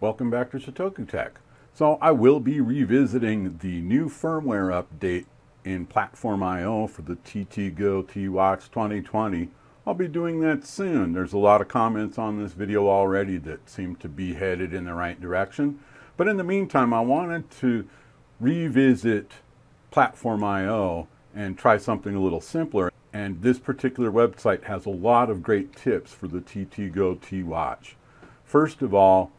Welcome back to Shotoku Tech. So I will be revisiting the new firmware update in Platform IO for the TT Go T-Watch 2020. I'll be doing that soon. There's a lot of comments on this video already that seem to be headed in the right direction. But in the meantime, I wanted to revisit Platform IO and try something a little simpler. And this particular website has a lot of great tips for the TT Go T-Watch. First of all,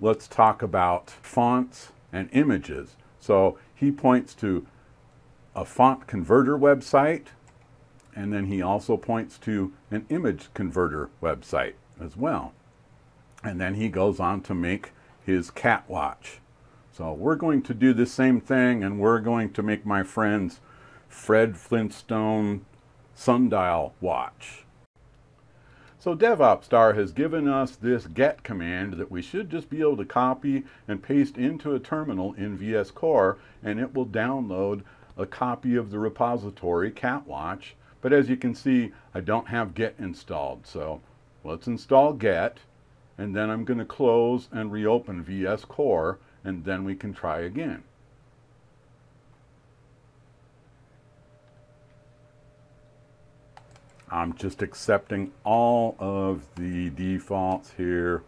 let's talk about fonts and images. So he points to a font converter website, and then he also points to an image converter website as well. And then he goes on to make his cat watch. So we're going to do the same thing, and we're going to make my friend's Fred Flintstone sundial watch. So DevOpStar has given us this git command that we should just be able to copy and paste into a terminal in VS Core and it will download a copy of the repository CatWatch. But as you can see, I don't have git installed. So let's install git and then I'm going to close and reopen VS Core and then we can try again. I'm just accepting all of the defaults here.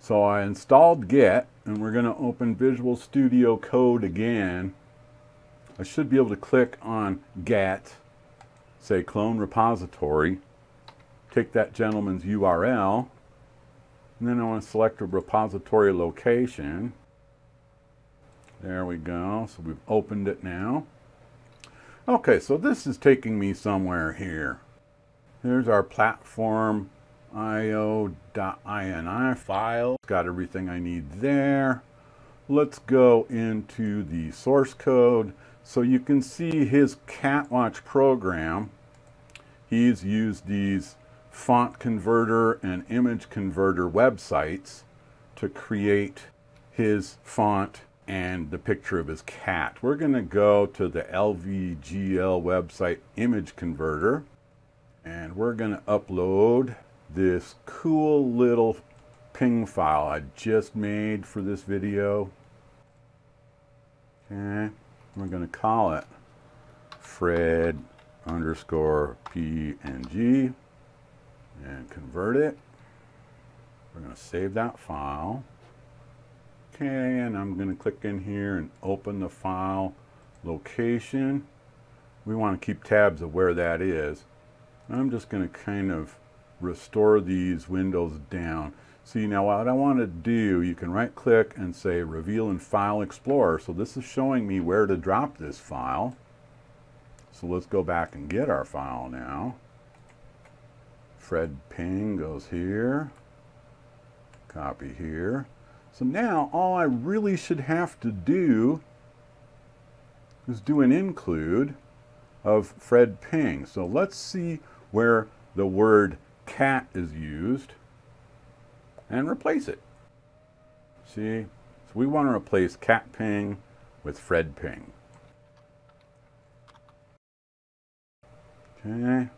So I installed Git, and we're going to open Visual Studio Code again. I should be able to click on Git, say Clone Repository, take that gentleman's URL, and then I want to select a repository location. There we go. So we've opened it now. Okay, so this is taking me somewhere here. Here's our platform io.ini file. It's got everything I need there. Let's go into the source code. So you can see his CatWatch program. He's used these font converter and image converter websites to create his font and the picture of his cat. We're going to go to the LVGL website image converter and we're going to upload this cool little ping file I just made for this video. Okay, we're going to call it Fred underscore PNG and convert it. We're going to save that file. Okay, and I'm going to click in here and open the file location. We want to keep tabs of where that is. I'm just going to kind of restore these windows down. See now what I want to do, you can right click and say reveal in file explorer. So this is showing me where to drop this file. So let's go back and get our file now. Fred Ping goes here. Copy here. So now all I really should have to do is do an include of Fred Ping. So let's see where the word cat is used and replace it. See? So we want to replace cat ping with Fred Ping. Okay.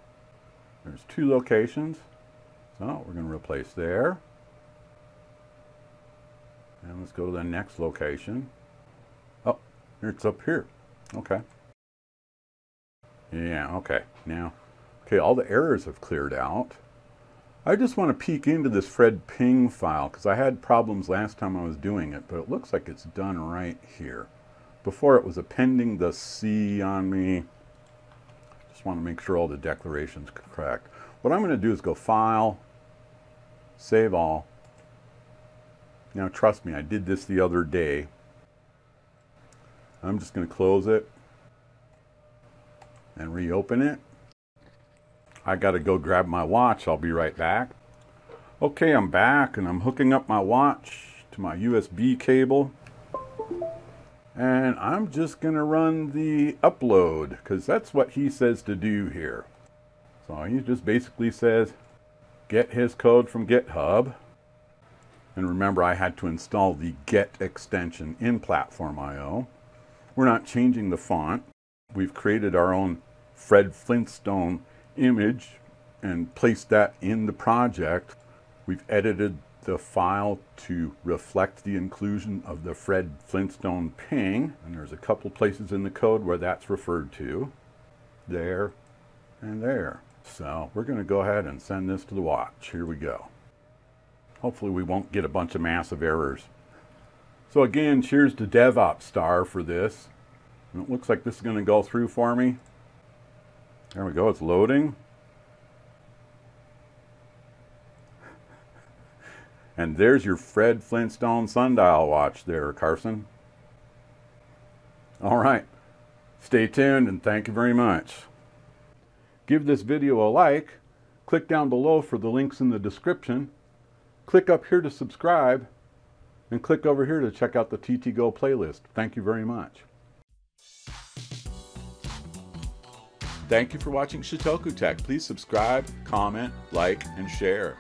There's two locations. So we're going to replace there. And let's go to the next location. Oh, it's up here. Okay. Yeah, okay. Now, okay, all the errors have cleared out. I just want to peek into this Fred Ping file because I had problems last time I was doing it, but it looks like it's done right here. Before it was appending the C on me. Just want to make sure all the declarations correct. What I'm going to do is go File, Save All, now trust me, I did this the other day. I'm just going to close it and reopen it. I got to go grab my watch. I'll be right back. Okay, I'm back and I'm hooking up my watch to my USB cable. And I'm just going to run the upload because that's what he says to do here. So he just basically says, get his code from GitHub. And remember, I had to install the Git extension in Platform IO. We're not changing the font. We've created our own Fred Flintstone image and placed that in the project. We've edited the file to reflect the inclusion of the Fred Flintstone ping. And there's a couple places in the code where that's referred to. There and there. So we're going to go ahead and send this to the watch. Here we go. Hopefully we won't get a bunch of massive errors. So again, cheers to DevOpStar for this. And it looks like this is going to go through for me. There we go, it's loading. And there's your Fred Flintstone sundial watch there, Carson. All right. Stay tuned and thank you very much. Give this video a like. Click down below for the links in the description. Click up here to subscribe. And click over here to check out the TT Go playlist. Thank you very much. Thank you for watching Shotoku Tech. Please subscribe, comment, like, and share.